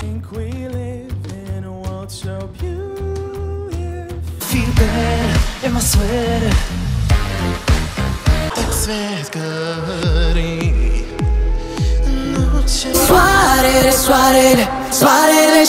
think we live in a world so beautiful. Feel bad in my sweater. Так свет горит. Noche. Suárez, Suárez, Suárez, Suárez,